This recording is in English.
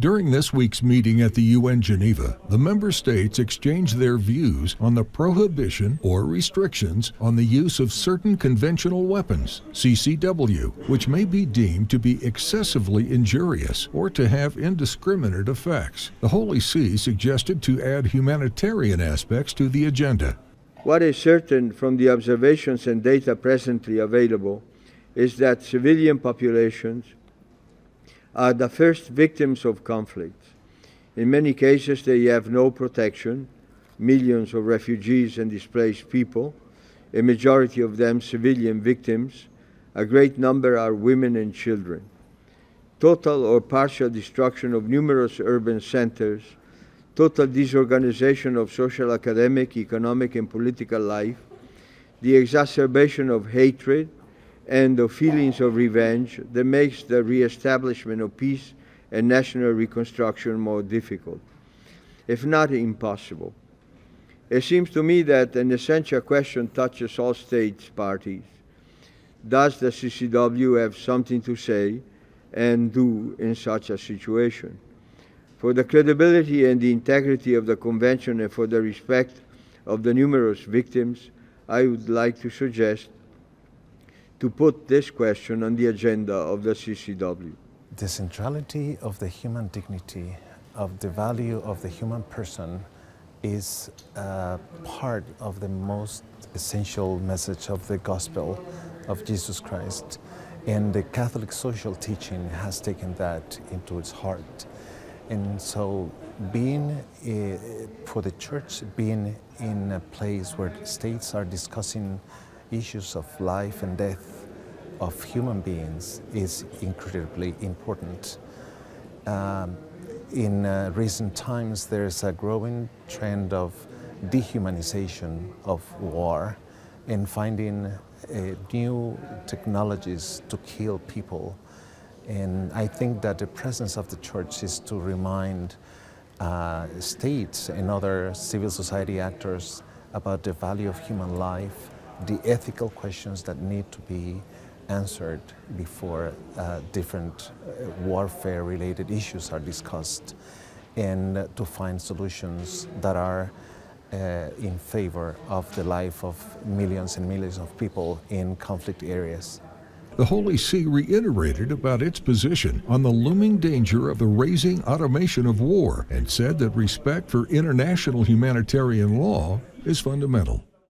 During this week's meeting at the UN Geneva, the member states exchanged their views on the prohibition or restrictions on the use of certain conventional weapons, CCW, which may be deemed to be excessively injurious or to have indiscriminate effects. The Holy See suggested to add humanitarian aspects to the agenda. What is certain from the observations and data presently available is that civilian populations are the first victims of conflict. In many cases, they have no protection, millions of refugees and displaced people, a majority of them civilian victims, a great number are women and children. Total or partial destruction of numerous urban centers, total disorganization of social, academic, economic, and political life, the exacerbation of hatred, and the feelings of revenge that makes the reestablishment of peace and national reconstruction more difficult, if not impossible. It seems to me that an essential question touches all states parties. Does the CCW have something to say and do in such a situation? For the credibility and the integrity of the Convention and for the respect of the numerous victims, I would like to suggest to put this question on the agenda of the CCW. The centrality of the human dignity, of the value of the human person, is uh, part of the most essential message of the gospel of Jesus Christ. And the Catholic social teaching has taken that into its heart. And so, being uh, for the church, being in a place where states are discussing issues of life and death of human beings is incredibly important. Um, in uh, recent times, there's a growing trend of dehumanization of war and finding uh, new technologies to kill people. And I think that the presence of the church is to remind uh, states and other civil society actors about the value of human life the ethical questions that need to be answered before uh, different uh, warfare related issues are discussed and to find solutions that are uh, in favor of the life of millions and millions of people in conflict areas. The Holy See reiterated about its position on the looming danger of the raising automation of war and said that respect for international humanitarian law is fundamental.